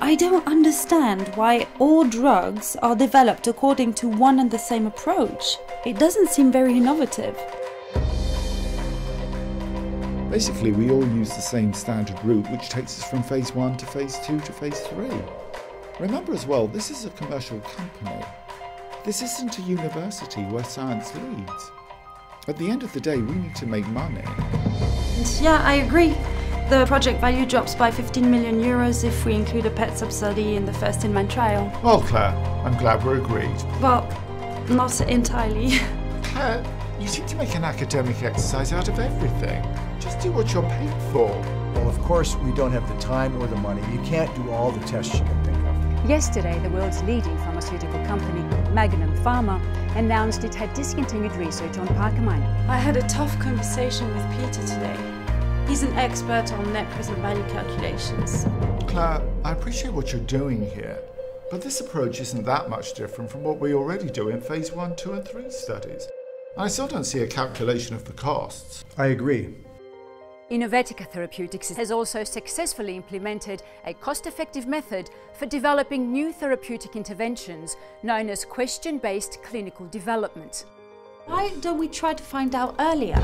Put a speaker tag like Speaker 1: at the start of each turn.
Speaker 1: I don't understand why all drugs are developed according to one and the same approach. It doesn't seem very innovative.
Speaker 2: Basically, we all use the same standard route, which takes us from phase one to phase two to phase three. Remember as well, this is a commercial company. This isn't a university where science leads. At the end of the day, we need to make money.
Speaker 1: Yeah, I agree. The project value drops by 15 million euros if we include a PET substudy in the first in-man trial.
Speaker 2: Well, Claire, I'm glad we're agreed.
Speaker 1: Well, not entirely.
Speaker 2: Claire, you seem to make an academic exercise out of everything. Just do what you're paid for.
Speaker 3: Well, of course, we don't have the time or the money. You can't do all the tests you can think of.
Speaker 4: Yesterday, the world's leading pharmaceutical company, Magnum Pharma, announced it had discontinued research on Parkamine.
Speaker 1: I had a tough conversation with Peter today. He's an expert on net present value calculations.
Speaker 2: Claire, I appreciate what you're doing here, but this approach isn't that much different from what we already do in phase one, two, and three studies. I still don't see a calculation of the costs.
Speaker 3: I agree.
Speaker 4: Innovatica Therapeutics has also successfully implemented a cost-effective method for developing new therapeutic interventions known as question-based clinical development.
Speaker 1: Why don't we try to find out earlier?